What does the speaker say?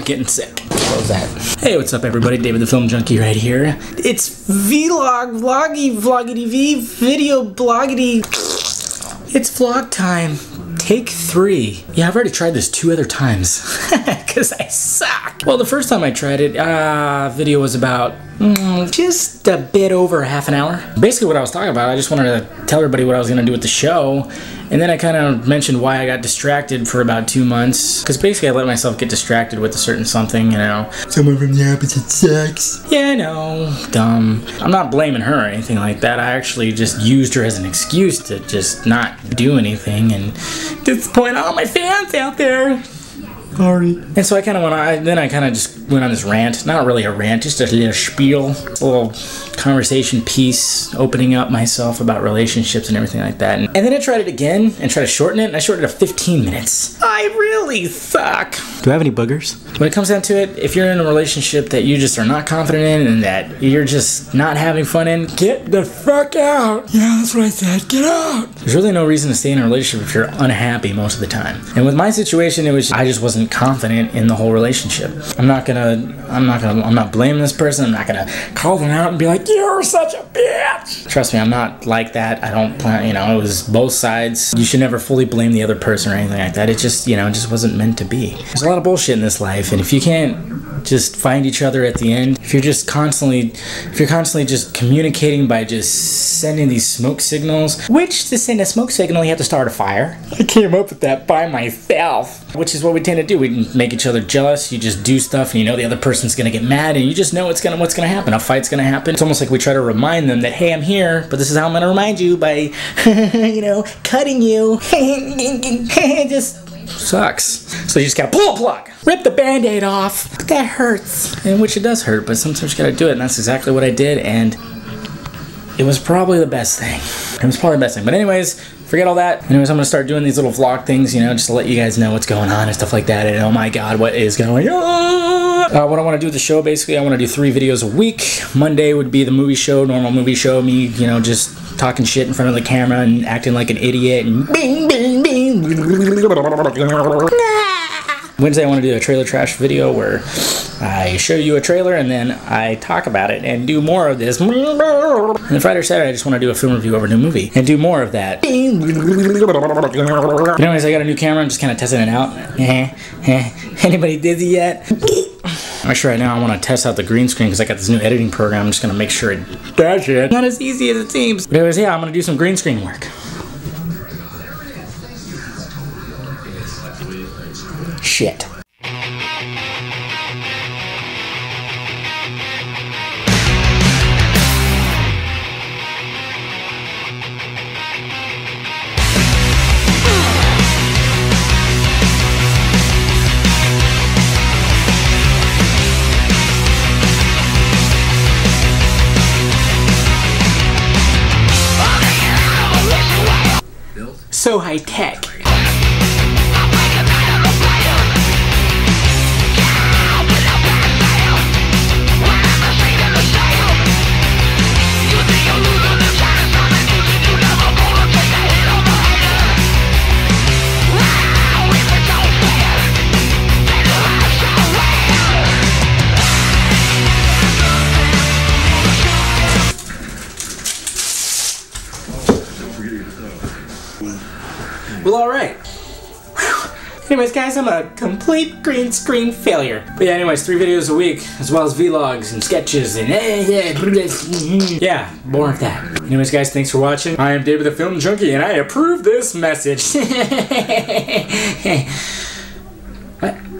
I'm getting sick. Close that. Hey, what's up, everybody? David the Film Junkee right here. It's vlog, vloggy, vloggity v, video bloggity. It's vlog time. Take three. Yeah, I've already tried this two other times because I suck. Well, the first time I tried it, uh, video was about mm, just a bit over half an hour. Basically, what I was talking about, I just wanted to tell everybody what I was going to do with the show. And then I kind of mentioned why I got distracted for about two months. Because basically, I let myself get distracted with a certain something, you know. Someone from the opposite sex. Yeah, I know. Dumb. I'm not blaming her or anything like that. I actually just used her as an excuse to just not do anything and disappoint all my fans out there. Sorry. And so I kind of went on, then I kind of just went on this rant. Not really a rant, just a little spiel, a little conversation piece, opening up myself about relationships and everything like that. And, and then I tried it again and tried to shorten it, and I shortened it to 15 minutes. I really suck. Do I have any boogers? When it comes down to it, if you're in a relationship that you just are not confident in and that you're just not having fun in, get the fuck out. Yeah, that's what I said. Get out. There's really no reason to stay in a relationship if you're unhappy most of the time. And with my situation, it was I just wasn't confident in the whole relationship. I'm not gonna, I'm not gonna, I'm not blaming this person. I'm not gonna call them out and be like, you're such a bitch. Trust me, I'm not like that. I don't plan, you know, it was both sides. You should never fully blame the other person or anything like that. It just, you know, it just wasn't meant to be. There's a lot of bullshit in this life, and if you can't just find each other at the end, if you're just constantly, if you're constantly just communicating by just sending these smoke signals, which to send a smoke signal, you have to start a fire. I came up with that by myself, which is what we tend to do. We make each other jealous. You just do stuff, and you know the other person's gonna get mad, and you just know it's gonna what's gonna happen. A fight's gonna happen. It's almost like we try to remind them that hey, I'm here, but this is how I'm gonna remind you by, you know, cutting you. just sucks. So you just gotta pull a plug, rip the band-aid off. That hurts. And which it does hurt, but sometimes you gotta do it, and that's exactly what I did, and it was probably the best thing. It was probably the best thing. But anyways, forget all that. Anyways, I'm gonna start doing these little vlog things, you know, just to let you guys know what's going on and stuff like that. And oh my god, what is going on? Uh, what I want to do with the show, basically, I want to do three videos a week. Monday would be the movie show, normal movie show, me, you know, just talking shit in front of the camera and acting like an idiot and bing, bing, bing. Wednesday, I want to do a trailer trash video where I show you a trailer and then I talk about it and do more of this. And then Friday or Saturday, I just want to do a film review of a new movie and do more of that. Anyways, I got a new camera. I'm just kind of testing it out. Eh, eh. Anybody dizzy yet? I'm actually, right now I want to test out the green screen because I got this new editing program. I'm just going to make sure it does it. Not as easy as it seems. But anyways, yeah, I'm going to do some green screen work. Shit. So high tech. Well, alright. Anyways, guys, I'm a complete green screen failure. But yeah, anyways, three videos a week, as well as vlogs and sketches and eh, mm-hmm. yeah, more of that. Anyways, guys, thanks for watching. I am David the Film Junkee, and I approve this message.